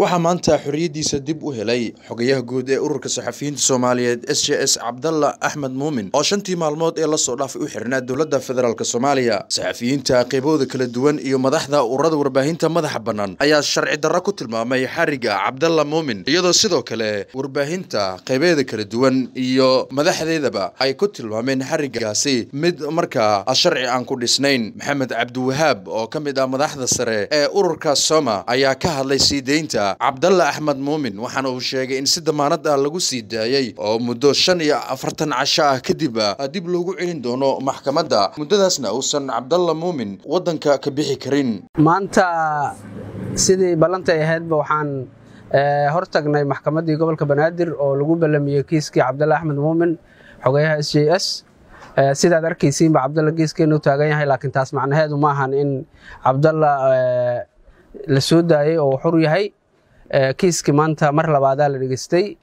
waxaa maanta xorriyaddiisa dib u helay xogayaha guud ee ururka saxafiyiinta soomaaliyeed s j s cabdalla axmed muumin oo shantii maalmood ee la soo dhaafay u xirnaa dowladda federaalk soomaaliya. Saxafiyiinta qaybahooda kala duwan iyo madaxda ururada warbaahinta madaxa bannaan ayaa sharci darro ku tilmaamay xariga cabdalla muumin iyadoo sidoo kale warbaahinta qaybaheeda kala duwan iyo madaxdeedaba ay ku tilmaameen xarigaasi mid markaa sharci aan ku dhisnayn. Maxamed cabdiwahaab oo ka mid ah madaxda sare ee ururka soma ayaa ka hadlay sii deynta cabdalla axmed muumin waxaana uu sheegay in si damaanad ah lagu sii daayey oo muddo shan iyo afartan casho ah kadib dib loogu celin doono maxkamadda. Muddadaasna uusan cabdalla muumin waddanka ka bixi karin. Maanta sidii ballantay ahaydba waxaan hor tagnay maxkamaddii gobolka banaadir oo lagu ballamiyey kiiskii cabdalla axmed muumin xogayaha s j s. Sidaad arkaysiinba cabdalla geeskeenu taagan yahay laakiin taas macnaheedu ma ahan in cabdalla la soo daayey oo xur yahay kiiskii maanta mar labaadaa la dhegeystay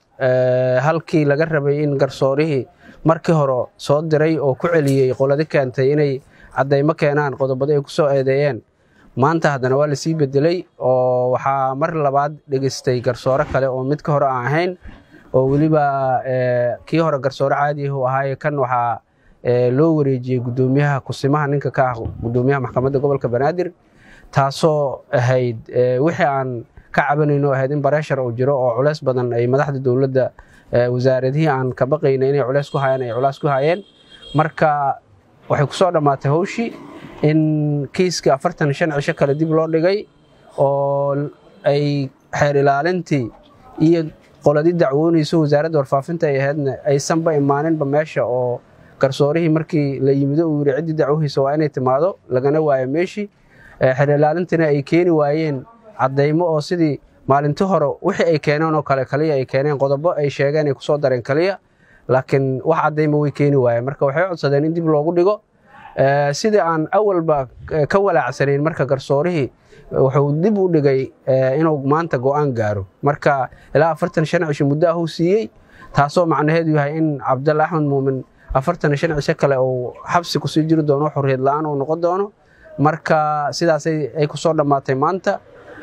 halkii laga rabay in garsoorihii markii hore soo diray oo ku celiyey qoladi keentay inay caddaymo keenaan qodobada ay ku soo eedeeyeen. Maanta haddana waa la sii bedelay oo waxaa mar labaad dhegeystay garsoore kale oo mid ka hore aan ahayn oo weliba kii hore garsoore caadiyahu ahaaye kan waxaa loo wareejiyey guddoomiyaha kusimaha ninka ka ah guddoomiyaha maxkamadda gobolka banaadir taasoo ahayd wixii aan ka cabanayno ahayd in bareeshar uu jiro oo culeys badan ay madaxda dowladda wasaaradihii aan ka baqayna inay culeys ku hayeen ay culays ku hayeen. Marka waxay ku soo dhammaatay howshii in kiiskii afartan shan cisho kale dib loo dhigay oo ay xeer ilaalintii iyo qoladii dacwoonayso wasaaradda warfaafinta ay ahaydna aysanba imaaninba meesha oo garsoorihii markii la yimido uu yidhi ciddii dacwohiisa waa inay timaado lagana waayo meeshii xeer ilaalintina ay keeni waayeen caddaymo oo sidii maalinti hore wixii ay keeneen oo kale kaliya ay keeneen qodobo ay sheegeen ay ku soo dareen kaliya. Laakiin wax caddaymo way keeni waayeen. Marka waxay codsadeen in dib loogu dhigo sidii aan awalba ka walaacsanayn marka garsoorihii wuxuu dib u dhigay inuu maanta go'aan gaaro. Marka ilaa afartan shan cisho muddo ahuu siiyey taasoo macnaheedu yahay in cabdalla axmed muumin afartan shan cisho kale uu xabsi ku sii jiri doono xorriyad la'aan uu noqon doono. Marka sidaasay ay ku soo dhammaatay maanta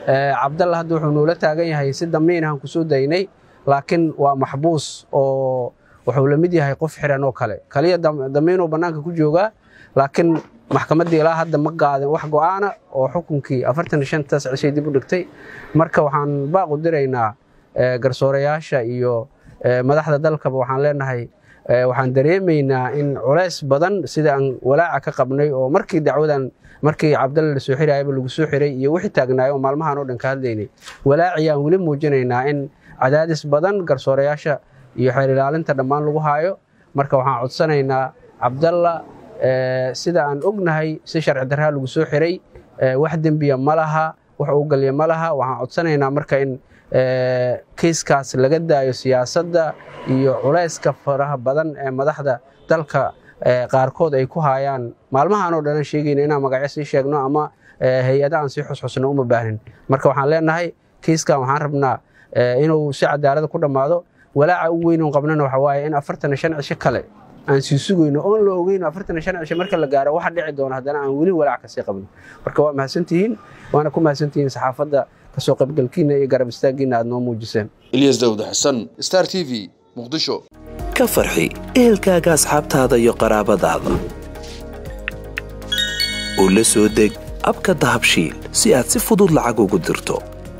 cabdalla hadda wuxuu noola taagan yahay si damiinahan ku soo daynay laakiin waa maxbuus oo wuxuu la mid yahay qof xiran oo kale. Kaliya damiinuu bannaanka ku joogaa laakiin maxkamaddii ilaa hadda ma qaadin wax go'aana oo xukunkii afartan shantaas cishay dib u dhigtay. Marka waxaan baaqu diraynaa garsoorayaasha iyo madaxda dalkaba waxaan leenahay waxaan dareemaynaa in culays badan sida aan walaaca ka qabnay oo markii dacwadan markii cabdalla la soo xiraayaba lagu soo xiray iyo wixii taagnaayo oo maalmahan oo dhan ka hadlaynay walaaciyaan weli muujinaynaa in cadaadis badan garsoorayaasha iyo xeer ilaalinta dhammaan lagu haayo. Marka waxaan codsanaynaa cabdalla sida aan ognahay si sharci darraa lagu soo xiray wax dembiya ma laha wax uu galya ma laha. Waxaan codsanaynaa marka in kiiskaas laga daayo siyaasadda iyo culayska faraha badan ee madaxda dalka qaarkood ay ku haayaan. Maalmahaan oo dhanan sheegayna inaan magacyo sii sheegno ama hay'ada aan sii xusxusno uma baahnin marka waxaan leenahay kiiskan waxaan rabnaa inuu si cadaalada ku dhammaado. Walaaca u weyn oon qabnana waxa waaye in afartan shan cisho kale aan sii sugayno oon la ogeyno afartan shan cisho marka la gaaro waxa dhici doona haddana aan weli walaac ka sii qabno. Marka waa mahadsantihiin waana ku mahadsantihiin saxaafadda ka soo qaybgalkiina iyo garab istaaggiina aad noo muujiseen. Ilyas dawda xasan star t v muqdisho. Ka farxi ehelkaaga asxaabtaada iyo qaraabadaada. Oo la soo deg abka dahabshiil si aad si fudud lacag ugu dirto.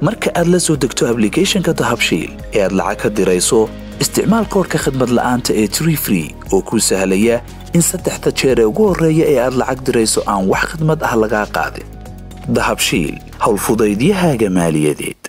Marka aad la soo degto ablicathonka dahabshiil ee aad lacag ka dirayso isticmaal koorka khadmad la'aanta ee tree free oo kuu sahlaya in saddexda jeer ee ugu horreeya ee aad lacag dirayso aan wax khidmad ah lagaa qaadin. Dahabshiil howlfudaydiyahaaga maaliyadeed